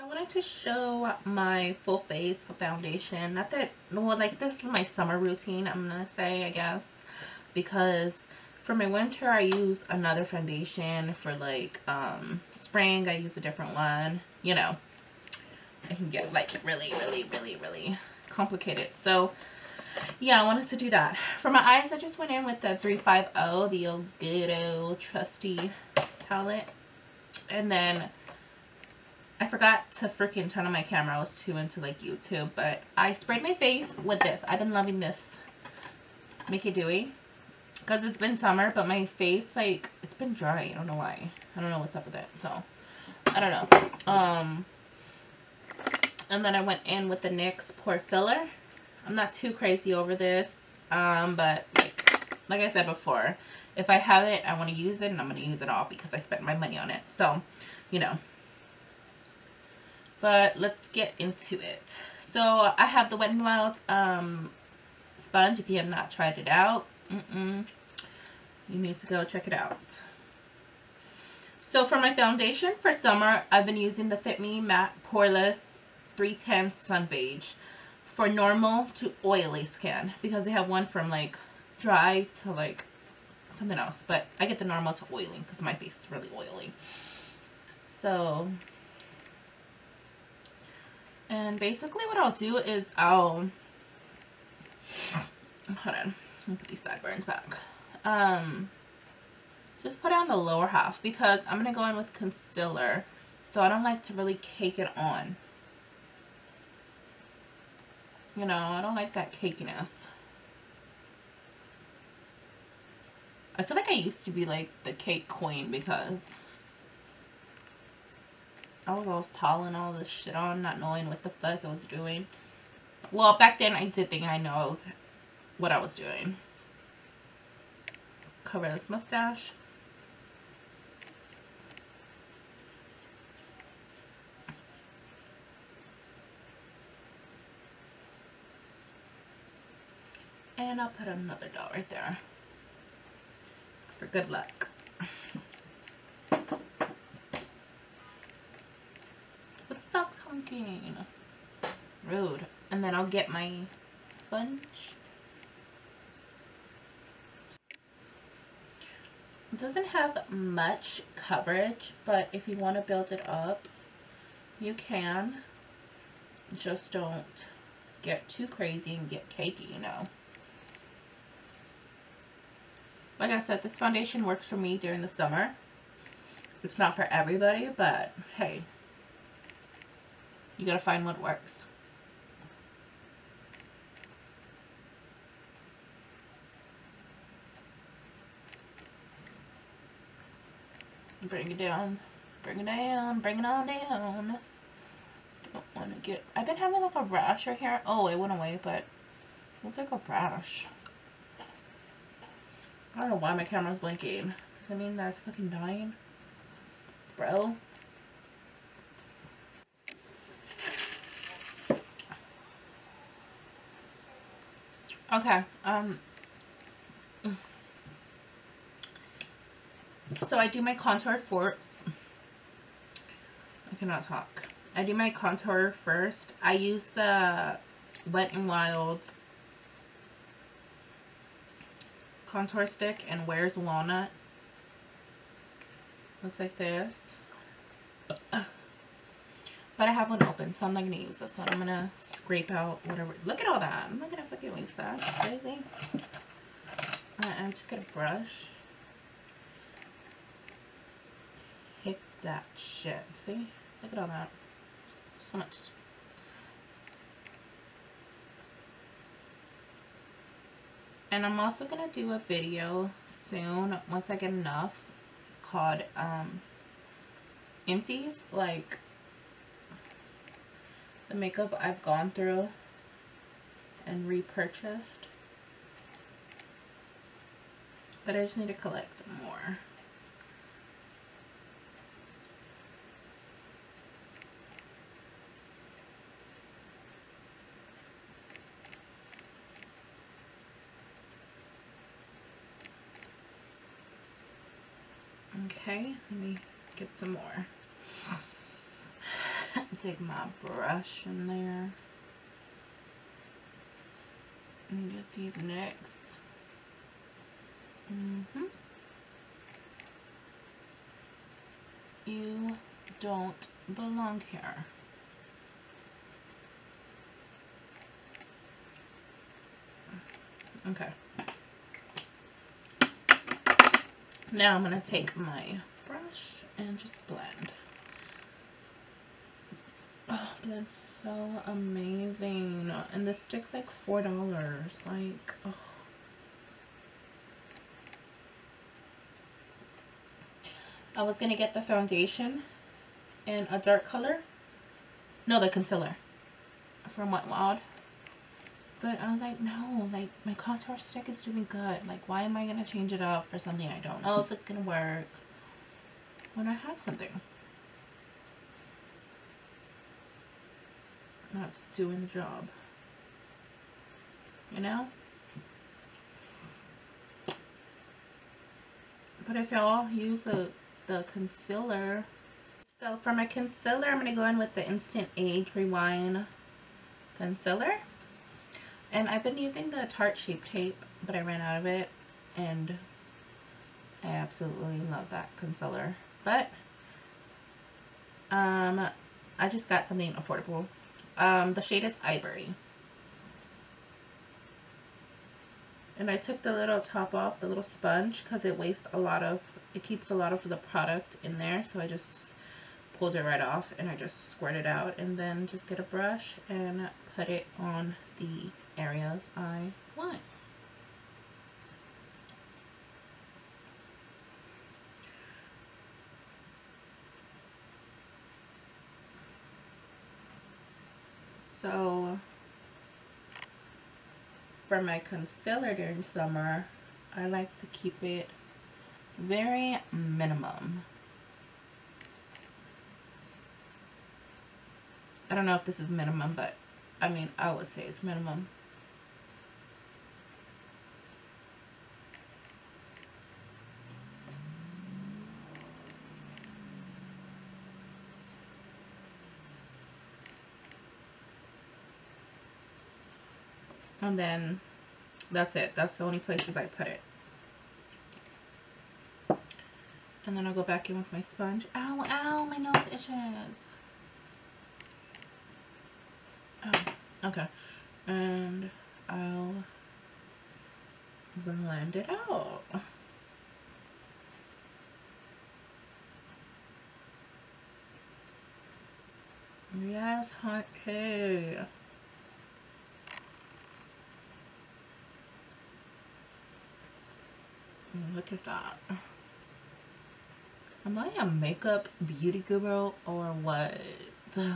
I wanted to show my full face foundation. Not that, well, like this is my summer routine, I'm going to say, I guess. Because for my winter, I use another foundation. For like um, spring, I use a different one. You know, it can get like really, really, really, really complicated. So, yeah, I wanted to do that. For my eyes, I just went in with the 350, the old good old trusty palette. And then I forgot to freaking turn on my camera. I was too into like YouTube. But I sprayed my face with this. I've been loving this Make It Dewy. Because it's been summer, but my face, like, it's been dry. I don't know why. I don't know what's up with it. So, I don't know. Um, and then I went in with the NYX Pore Filler. I'm not too crazy over this. Um, but, like, like I said before, if I have it, I want to use it, and I'm going to use it all because I spent my money on it. So, you know, but let's get into it. So I have the Wet n Wild um, sponge. If you have not tried it out, mm -mm, you need to go check it out. So for my foundation for summer, I've been using the Fit Me Matte Poreless 310 Sun Beige for normal to oily skin because they have one from like dry to like something else. But I get the normal to oily because my face is really oily. So and basically what I'll do is I'll, hold on, put these sideburns back. Um, just put on the lower half because I'm going to go in with concealer. So I don't like to really cake it on. You know, I don't like that cakiness. I feel like I used to be like the cake queen because I was always piling all this shit on, not knowing what the fuck I was doing. Well, back then I did think I know what I was doing. Cover this mustache. And I'll put another dot right there for good luck. Talking. Rude. And then I'll get my sponge. It doesn't have much coverage, but if you want to build it up, you can. Just don't get too crazy and get cakey, you know. Like I said, this foundation works for me during the summer. It's not for everybody, but hey, you gotta find what works. Bring it down. Bring it down. Bring it on down. Don't want to get... I've been having like a rash right here. Oh, it went away, but it looks like a rash. I don't know why my camera's blinking. Does that mean that's fucking dying? Bro. Okay. Um. So I do my contour for. I cannot talk. I do my contour first. I use the Wet n Wild contour stick and Where's Walnut. Looks like this. But I have one open, so I'm not going to use this one. I'm going to scrape out whatever. Look at all that. I'm not going to fucking waste that. crazy. I'm just going to brush. Hit that shit. See? Look at all that. So much. And I'm also going to do a video soon, once I get enough, called um, Empties. Like, the makeup I've gone through and repurchased. But I just need to collect more. Okay, let me get some more. Take my brush in there and get these next. Mm hmm You don't belong here. Okay. Now I'm going to take my brush and just blend. Blends so amazing. And this stick's like $4. Like, oh. I was going to get the foundation in a dark color. No, the concealer from Wet Wild. But I was like, no, like my contour stick is doing good. Like, why am I going to change it up for something I don't know if it's going to work when I have something? Not doing the job. You know? But if y'all use the, the concealer, so for my concealer, I'm going to go in with the Instant Age Rewind Concealer. And I've been using the Tarte Shape Tape, but I ran out of it. And I absolutely love that concealer. But, um, I just got something affordable. Um, the shade is Ivory. And I took the little top off, the little sponge, because it wastes a lot of, it keeps a lot of the product in there. So I just pulled it right off and I just squirt it out and then just get a brush and put it on the areas I want. So for my concealer during summer, I like to keep it very minimum. I don't know if this is minimum, but I mean, I would say it's minimum. And then that's it. That's the only places I put it. And then I'll go back in with my sponge. Ow, ow, my nose itches. Oh, okay. And I'll blend it out. Yes, honey. Look at that. Am I a makeup beauty guru or what? Cause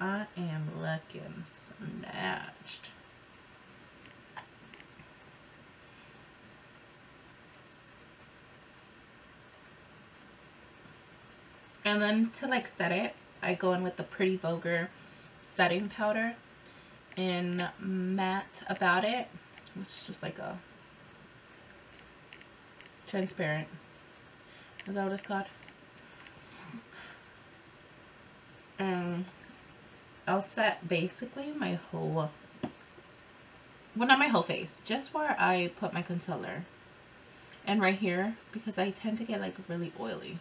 I am looking snatched. And then to like set it, I go in with the Pretty Vulgar setting powder in matte about it. It's just like a transparent. Is that what it's called? Um, and I'll set basically my whole, well not my whole face, just where I put my concealer. And right here, because I tend to get like really oily.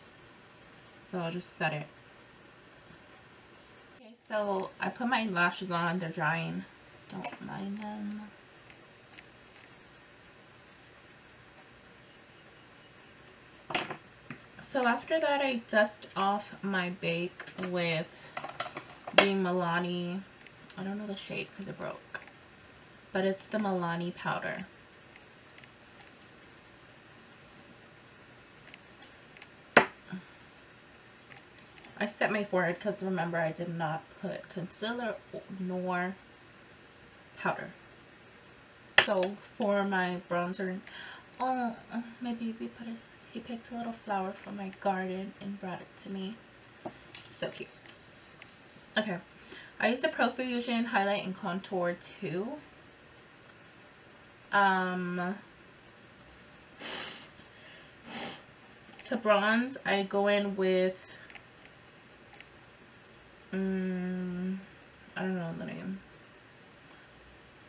So I'll just set it. Okay, so I put my lashes on, they're drying. Don't mind them. So after that, I dust off my bake with the Milani, I don't know the shade because it broke, but it's the Milani powder. I set my forehead because remember I did not put concealer nor powder. So for my bronzer, oh, my baby put his he picked a little flower from my garden and brought it to me. So cute. Okay. I used the Profusion Highlight and Contour too. Um, to bronze, I go in with Mm, I don't know the name.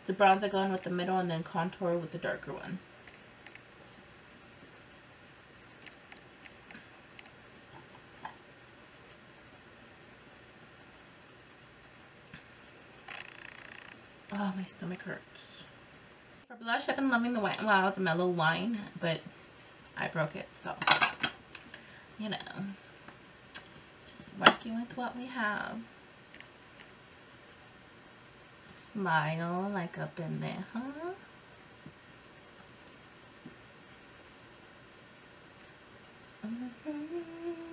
It's a bronzer going with the middle and then contour with the darker one. Oh, my stomach hurts. For blush, I've been loving the Wet n Mellow Wine, but I broke it, so, you know, just working with what we have. Smile like up in there, huh? Mm -hmm.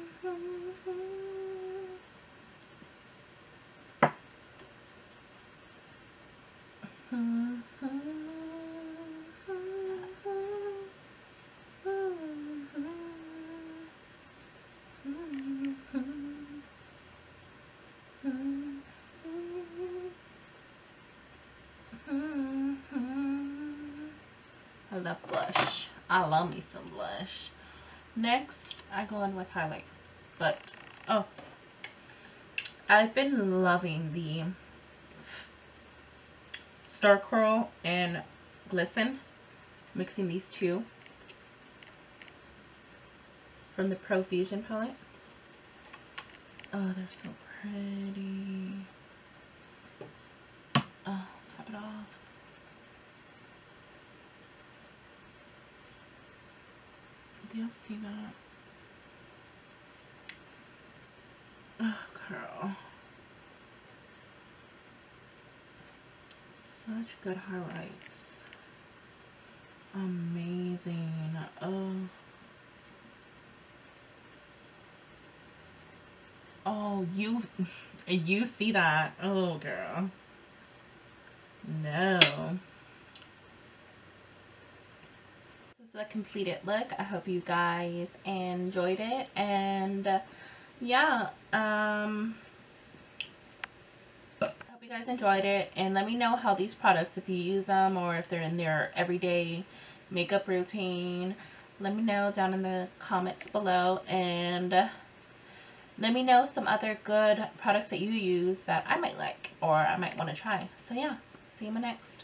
I love blush. I love me some blush. Next, I go in with highlight. But, oh. I've been loving the Star Curl and Glisten. Mixing these two from the Profusion palette. Oh, they're so pretty. Oh, top it off. Y'all see that? Oh, girl. Such good highlights. Amazing. Oh. Oh, you, you see that. Oh, girl. No. This is the completed look. I hope you guys enjoyed it. And, uh, yeah, um you guys enjoyed it and let me know how these products if you use them or if they're in their everyday makeup routine let me know down in the comments below and let me know some other good products that you use that I might like or I might want to try so yeah see you in my next